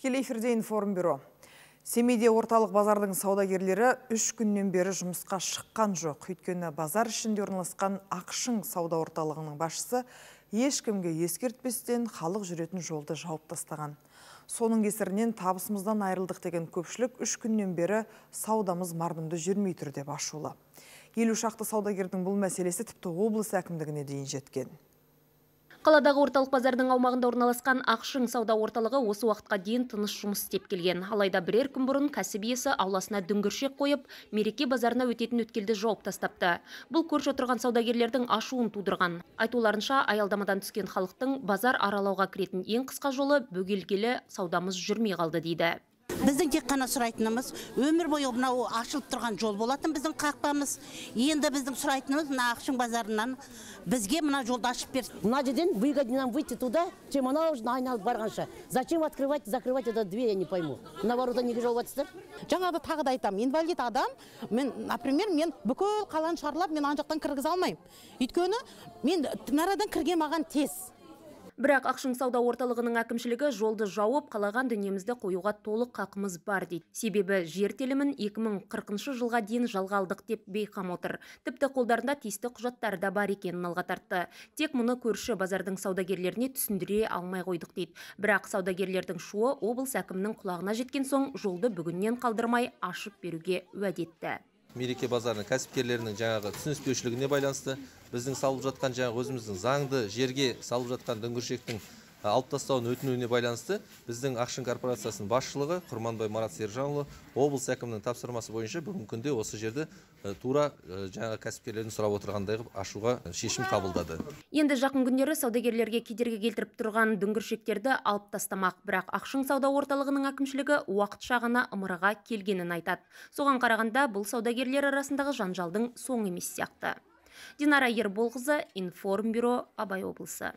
тікелей эфирде информбюро семейде орталық базардың саудагерлері үш күннен бері жұмысқа шыққан жоқ. Өйткені базар ішінде орналасқан ақшың сауда орталығының басшысы ешкімге ескертпестен халық жүретін жолды жауып тастаған. Соның кесірінен табысымыздан айырылдық деген көпшілік үш күннен бері саудамыз мардымды жүрмей тұр деп ашулы. Елу шақты саудагердің бұл мәселесі тіпті облыс әкімдігіне дейін жеткен. Қаладағы орталық базардың аумағында орналасқан Ақшың сауда орталығы осы уақытқа дейін тыныш жұмыс істеп келген. Алайда бірер күн бұрын кәсіп иесі ауласына дүңгіршек қойып, мереке базарына өтетін өткелді жауып тастапты. Бұл көрші отырған саудагерлердің ашуын тудырған. Айтуларынша, аялдамадан түскен халықтың базар аралауға кіретін ең қысқа жолы бөгелгелі саудамыз жүрмей қалды дейді біздің тек қана сұрайтынымыз өмір бойы мынау ашылып тұрған жол болатын біздің қақпамыз. Енді біздің сұрайтынымыз мына ақшың базарынан бізге мына жолды ашып берсін. Мына жерден выгоднее нам выйти туда чем анау айналып барғанша. Зачем открывать закрывать эту дверь я не пойму. Мына ворота неге жауып жатсыздар жаңағыда тағы да айтамын инвалид адам мен например мен бүкіл қаланы шарлап мен ана жақтан кіргізе алмаймын. Өйткені мен мынарадан кірген маған тез. Бірақ Ақшың сауда орталығының әкімшілігі жолды жауып, қалаған дүниемізді қоюға толық қақымыз бар дейді. Себебі жер телімін 2040 жылға дейін жалға алдық деп бейқам отыр. Тіпті қолдарында тиісті құжаттары да бар екенін алға тартты. Тек мұны көрші базардың саудагерлеріне түсіндіре алмай қойдық дейді. Бірақ саудагерлердің шуы облыс әкімінің құлағына жеткен соң жолды бүгіннен қалдырмай ашып беруге уәде етті мереке базарының кәсіпкерлерінің жаңағы түсініспеушілігіне байланысты біздің салып жатқан жаңағы өзіміздің заңды жерге салып жатқан дүңгіршектің алып тастауын өтінуіне байланысты біздің ақшың корпорациясының басшылығы құрманбай марат сержанұлы облыс әкімінің тапсырмасы бойынша бүгінгі күнде осы жерді тура жаңа кәсіпкерлердің сұрап отырғандай қылып ашуға шешім қабылдады. Енді жақын күндері саудагерлерге кедергі келтіріп тұрған дүңгіршектерді алып тастамақ. Бірақ ақшың сауда орталығының әкімшілігі уақытша ғана ымыраға келгенін айтады. Соған қарағанда бұл саудагерлер арасындағы жанжалдың соңы емес сияқты. Динара ерболқызы информбюро абай облысы.